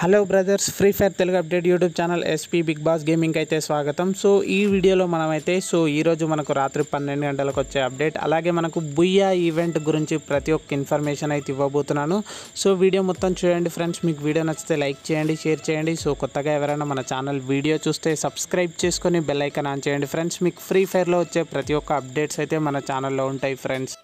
Hello brothers free fire Telugu update YouTube channel SP big boss gaming అయితే స్వాగతం. So ఈ వీడియోలో మనమైతే సో ఈరోజు మనకు రాత్రి పన్నెండు గంటలకు వచ్చే అప్డేట్ అలాగే మనకు బుయ్యా ఈవెంట్ గురించి ప్రతి ఒక్క ఇన్ఫర్మేషన్ అయితే ఇవ్వబోతున్నాను. సో వీడియో మొత్తం చూడండి ఫ్రెండ్స్ మీకు వీడియో నచ్చితే లైక్ చేయండి షేర్ చేయండి. సో కొత్తగా ఎవరైనా మన ఛానల్ వీడియో చూస్తే సబ్స్క్రైబ్ చేసుకొని బెల్ ఐకాన్ ఆన్ చేయండి ఫ్రెండ్స్ మీకు ఫ్రీ ఫైర్లో వచ్చే ప్రతి ఒక్క అప్డేట్స్ అయితే మన ఛానల్లో ఉంటాయి ఫ్రెండ్స్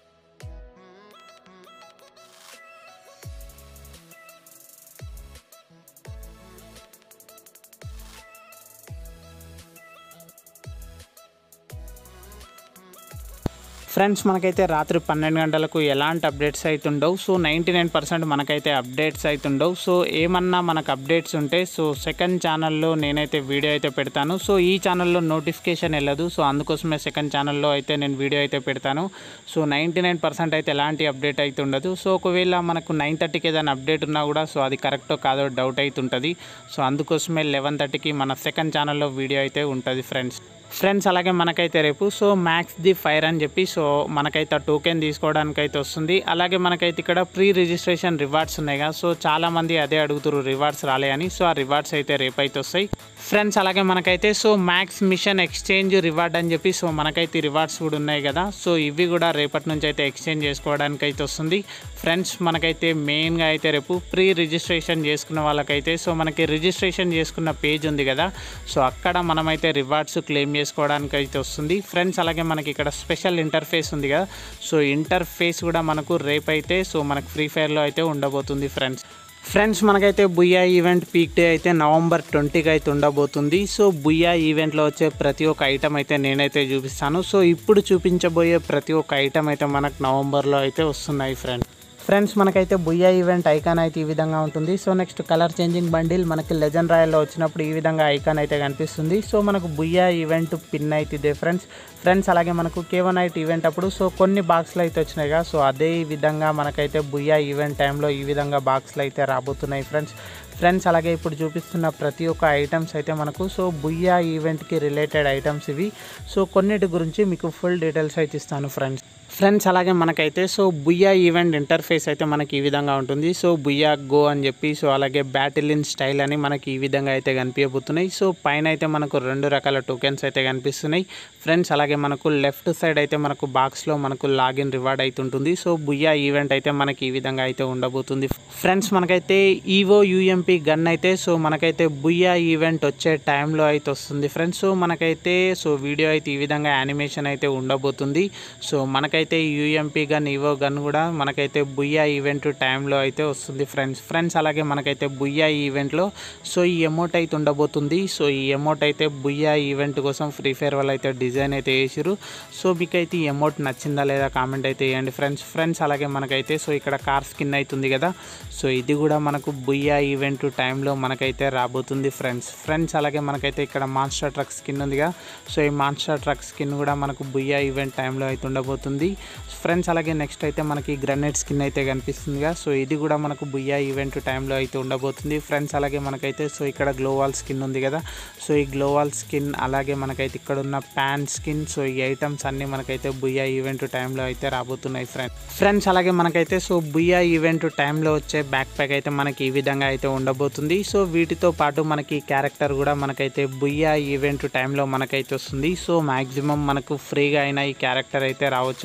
ఫ్రెండ్స్ మనకైతే రాత్రి పన్నెండు గంటలకు ఎలాంటి అప్డేట్స్ అవుతుండవు సో నైంటీ నైన్ పర్సెంట్ మనకైతే అప్డేట్స్ అవుతుండవు సో ఏమన్నా మనకు అప్డేట్స్ ఉంటే సో సెకండ్ ఛానల్లో నేనైతే వీడియో అయితే పెడతాను. సో ఈ ఛానల్లో నోటిఫికేషన్ వెళ్ళదు. సో అందుకోసమే సెకండ్ ఛానల్లో అయితే నేను వీడియో అయితే పెడతాను. సో నైంటీ నైన్ పర్సెంట్ అయితే ఎలాంటి అప్డేట్ అయితే ఉండదు. సో ఒకవేళ మనకు నైన్ థర్టీకి ఏదైనా అప్డేట్ ఉన్నా కూడా సో అది కరెక్టో కాదో డౌట్ అయితే ఉంటుంది. సో అందుకోసమే లెవెన్ థర్టీకి మన సెకండ్ ఛానల్లో వీడియో అయితే ఉంటుంది ఫ్రెండ్స్ ఫ్రెండ్స్ అలాగే మనకైతే రేపు. సో మ్యాక్స్ ది ఫైర్ అని చెప్పి సో మనకైతే టోకెన్ తీసుకోవడానికి అయితే వస్తుంది. అలాగే మనకైతే ఇక్కడ ప్రీ రిజిస్ట్రేషన్ రివార్డ్స్ ఉన్నాయి కదా. సో చాలామంది అదే అడుగుతారు రివార్డ్స్ రాలే అని. సో ఆ రివార్డ్స్ అయితే రేపు అయితే వస్తాయి. ఫ్రెండ్స్ అలాగే మనకైతే so max mission exchange reward అని చెప్పి సో మనకైతే రివార్డ్స్ కూడా ఉన్నాయి కదా. సో ఇవి కూడా రేపటి నుంచి అయితే ఎక్స్చేంజ్ చేసుకోవడానికి అయితే వస్తుంది. ఫ్రెండ్స్ మనకైతే మెయిన్గా అయితే రేపు ప్రీ రిజిస్ట్రేషన్ చేసుకున్న వాళ్ళకైతే సో మనకి రిజిస్ట్రేషన్ చేసుకున్న పేజ్ ఉంది కదా. సో అక్కడ మనమైతే రివార్డ్స్ క్లెయిమ్ చేసుకోవడానికి అయితే వస్తుంది. ఫ్రెండ్స్ అలాగే మనకి ఇక్కడ స్పెషల్ ఇంటర్ఫేస్ ఉంది కదా. సో ఇంటర్ఫేస్ కూడా మనకు రేపైతే సో మనకు ఫ్రీ ఫైర్లో అయితే ఉండబోతుంది ఫ్రెండ్స్ ఫ్రెండ్స్ మనకైతే బుయ్యా ఈవెంట్ పీక్ డే అయితే నవంబర్ ట్వంటీకి అయితే ఉండబోతుంది. సో బుయ్యా ఈవెంట్లో వచ్చే ప్రతి ఒక్క ఐటమ్ అయితే నేనైతే చూపిస్తాను. సో ఇప్పుడు చూపించబోయే ప్రతి ఒక్క ఐటమ్ అయితే మనకు నవంబర్లో అయితే వస్తున్నాయి ఫ్రెండ్స్ ఫ్రెండ్స్ మనకైతే బుయ్యా ఈవెంట్ ఐకాన్ అయితే ఈ విధంగా ఉంటుంది. So next colour changing bundle మనకి లెజెండ్ రాయల్లో వచ్చినప్పుడు ఈ విధంగా ఐకాన్ అయితే కనిపిస్తుంది. సో మనకు బుయ్యా ఈవెంట్ పిన్ అయితే ఇదే ఫ్రెండ్స్. ఫ్రెండ్స్ అలాగే మనకు కేవన్ నైట్ ఈవెంట్ అప్పుడు సో కొన్ని బాక్స్లు అయితే వచ్చినాయిగా సో అదే విధంగా మనకైతే బుయ్యా ఈవెంట్ టైంలో ఈ విధంగా బాక్స్లు అయితే రాబోతున్నాయి ఫ్రెండ్స్. ఫ్రెండ్స్ అలాగే ఇప్పుడు చూపిస్తున్న ప్రతి ఒక్క ఐటమ్స్ అయితే మనకు సో బుయ్యా ఈవెంట్కి రిలేటెడ్ ఐటమ్స్ ఇవి. సో కొన్నిటి గురించి మీకు ఫుల్ డీటెయిల్స్ అయితే ఇస్తాను ఫ్రెండ్స్. ఫ్రెండ్స్ అలాగే మనకైతే సో బుయ్యా ఈవెంట్ ఇంటర్ఫేస్ అయితే మనకి ఈ విధంగా ఉంటుంది. సో బుయ్యా గో అని చెప్పి సో అలాగే బ్యాటిలిన్ స్టైల్ అని మనకి ఈ విధంగా అయితే కనిపించబోతున్నాయి. సో పైన అయితే మనకు రెండు రకాల టోకెన్స్ అయితే కనిపిస్తున్నాయి. ఫ్రెండ్స్ అలాగే మనకు లెఫ్ట్ సైడ్ అయితే మనకు బాక్స్లో మనకు లాగిన్ రివార్డ్ అయితే ఉంటుంది. సో బుయ్యా ఈవెంట్ అయితే మనకి ఈ విధంగా అయితే ఉండబోతుంది. ఫ్రెండ్స్ మనకైతే ఈవో యూఎంపీ గన్ అయితే సో మనకైతే బుయ్యా ఈవెంట్ వచ్చే టైంలో అయితే వస్తుంది. ఫ్రెండ్స్ సో మనకైతే సో వీడియో అయితే ఈ విధంగా యానిమేషన్ అయితే ఉండబోతుంది. సో మనకైతే యూఎంపీ గన్ ఈవో గన్ కూడా మనకైతే బుయ్యా ఈవెంట్ టైంలో అయితే వస్తుంది ఫ్రెండ్స్ ఫ్రెండ్స్ అలాగే మనకైతే బుయ్యా ఈవెంట్లో సో ఈ అమౌంట్ అయితే ఉండబోతుంది. సో ఈ అమౌంట్ అయితే బుయ్యా ఈవెంట్ కోసం ఫ్రీ ఫైర్ వాళ్ళు అయితే డిజైన్ అయితే వేసారు సో మీకైతే ఈ అమౌంట్ నచ్చిందా లేదా కామెంట్ అయితే వేయండి ఫ్రెండ్స్ ఫ్రెండ్స్ అలాగే మనకైతే సో ఇక్కడ కార్ స్కిన్ అవుతుంది కదా. సో ఇది కూడా మనకు బుయ్యా ఈవెంట్ టైంలో మనకైతే రాబోతుంది ఫ్రెండ్స్ ఫ్రెండ్స్ అలాగే మనకైతే ఇక్కడ మాన్స్టర్ ట్రక్ స్కిన్ ఉందిగా. సో ఈ మాన్స్టర్ ట్రక్ స్కిన్ కూడా మనకు బుయ్యా ఈవెంట్ టైంలో అయితే ఉండబోతుంది. ఫ్రెండ్స్ అలాగే నెక్స్ట్ అయితే మనకి గ్రనేట్ స్కిన్ అయితే కనిపిస్తుందిగా. సో ఇది కూడా మనకు బుయ్యా ఈవెంట్ టైంలో అయితే ఉండబోతుంది. ఫ్రెండ్స్ అలాగే మనకైతే సో ఇక్కడ గ్లోవాల్ స్కిన్ ఉంది కదా. సో ఈ గ్లోవాల్ స్కిన్ అలాగే మనకైతే ఇక్కడ ఉన్న ప్యాన్ స్కిన్ సో ఈ ఐటమ్స్ అన్నీ మనకైతే బుయ్యా ఈవెంట్ టైంలో అయితే రాబోతున్నాయి ఫ్రెండ్స్ ఫ్రెండ్స్ అలాగే మనకైతే సో బుయ్యా ఈవెంట్ టైంలో వచ్చే బ్యాక్ ప్యాక్ అయితే మనకి ఈ విధంగా అయితే ఉండబోతుంది. సో వీటితో పాటు మనకి క్యారెక్టర్ కూడా మనకైతే బుయ్యా ఈవెంట్ టైంలో మనకైతే వస్తుంది. సో మ్యాక్సిమం మనకు ఫ్రీగా అయిన ఈ క్యారెక్టర్ అయితే రావచ్చు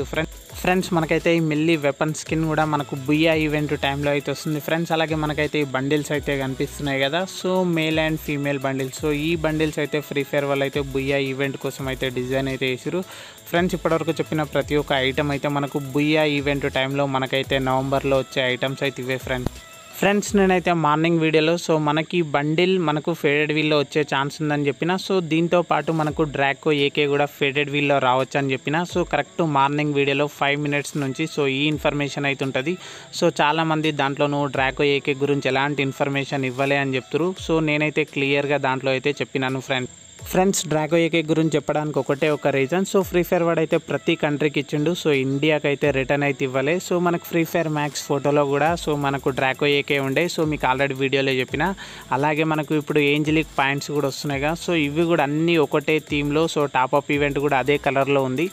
ఫ్రెండ్స్ మనకైతే ఈ మిల్లీ వెపన్ స్కిన్ కూడా మనకు బుయ్యా ఈవెంట్ టైంలో అయితే వస్తుంది. ఫ్రెండ్స్ అలాగే మనకైతే ఈ బండిల్స్ అయితే కనిపిస్తున్నాయి కదా. So male and female bundles. So ఈ బండిల్స్ అయితే ఫ్రీ ఫైర్ వాళ్ళు అయితే బుయ్యా ఈవెంట్ కోసం అయితే డిజైన్ అయితే వేసారు ఫ్రెండ్స్ ఇప్పటివరకు చెప్పిన ప్రతి ఒక్క ఐటమ్ అయితే మనకు బుయ్యా ఈవెంట్ టైంలో మనకైతే నవంబర్లో వచ్చే ఐటమ్స్ అయితే ఇవే ఫ్రెండ్స్. ఫ్రెండ్స్ నేనైతే మార్నింగ్ వీడియోలో సో మనకి బండిల్ మనకు ఫేడెడ్ వీల్లో వచ్చే ఛాన్స్ ఉందని చెప్పిన సో దీంతో పాటు మనకు డ్రాకో ఏకే కూడా ఫేడెడ్ వీల్లో రావచ్చు అని చెప్పిన సో కరెక్ట్ మార్నింగ్ వీడియోలో ఫైవ్ మినిట్స్ నుంచి సో ఈ ఇన్ఫర్మేషన్ అయితే ఉంటుంది. సో చాలామంది దాంట్లో నువ్వు డ్రాకో ఏకే గురించి ఎలాంటి ఇన్ఫర్మేషన్ ఇవ్వలే అని చెప్తురు సో నేనైతే క్లియర్గా దాంట్లో అయితే చెప్పినాను ఫ్రెండ్స్ ఫ్రెండ్స్ డ్రాగో ఏకే గురించి చెప్పడానికి ఒకటే ఒక రీజన్ సో ఫ్రీ ఫైర్ వాడు అయితే ప్రతి కంట్రీకి ఇచ్చిండు. సో ఇండియాకి అయితే రిటర్న్ అయితే ఇవ్వలే. సో మనకు ఫ్రీ ఫైర్ మ్యాక్స్ ఫోటోలో కూడా సో మనకు డ్రాగో ఏకే ఉండే. సో మీకు ఆల్రెడీ వీడియోలో చెప్పిన. అలాగే మనకు ఇప్పుడు ఏంజలిక్ పాయింట్స్ కూడా వస్తున్నాయి కదా సో ఇవి కూడా అన్నీ ఒకటే థీమ్లో సో టాప్ అప్ ఈవెంట్ కూడా అదే కలర్లో ఉంది.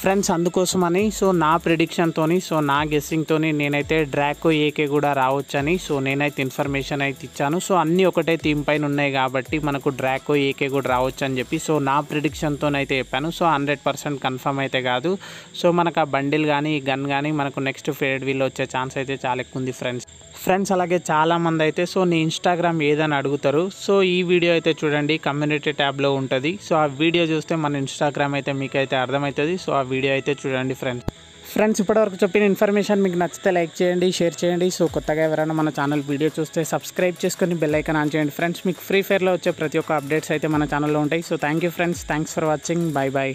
ఫ్రెండ్స్ అందుకోసమని సో నా ప్రిడిక్షన్తోని సో నా గెస్సింగ్తోని నేనైతే డ్రాకో ఏకే కూడా రావచ్చని సో నేనైతే ఇన్ఫర్మేషన్ అయితే ఇచ్చాను. సో అన్నీ ఒకటే థీమ్ పైన ఉన్నాయి కాబట్టి మనకు డ్రాకో ఏకే కూడా రావచ్చు అని చెప్పి సో నా ప్రిడిక్షన్తోనైతే చెప్పాను. సో హండ్రెడ్ పర్సెంట్ కన్ఫర్మ్ అయితే కాదు. సో మనకు ఆ బండిల్ కానీ గన్ కానీ మనకు నెక్స్ట్ ఫేడ్ వీల్ వచ్చే ఛాన్స్ అయితే చాలా ఎక్కువ ఉంది ఫ్రెండ్స్. ఫ్రెండ్స్ అలాగే చాలామంది అయితే సో నీ ఇన్స్టాగ్రామ్ ఏదని అడుగుతారు. సో ఈ వీడియో అయితే చూడండి కమ్యూనిటీ ట్యాబ్లో ఉంటుంది. సో ఆ వీడియో చూస్తే మన ఇన్స్టాగ్రామ్ అయితే మీకైతే అర్థమవుతుంది. సో ఆ వీడియో అయితే చూడండి ఫ్రెండ్స్. ఫ్రెండ్స్ ఇప్పటివరకు చెప్పిన ఇన్ఫర్మేషన్ మీకు నచ్చితే లైక్ చేయండి షేర్ చేయండి. సో కొత్తగా ఎవరైనా మన ఛానల్ వీడియో చూస్తే సబ్స్క్రైబ్ చేసుకొని బెల్ ఐకాన్ ఆన్ చేయండి. ఫ్రెండ్స్ మీకు ఫ్రీ ఫైర్లో వచ్చే ప్రతి ఒక్క అప్డేట్స్ అయితే మన ఛానల్లో ఉంటాయి. So thank you friends. Thanks for watching. Bye bye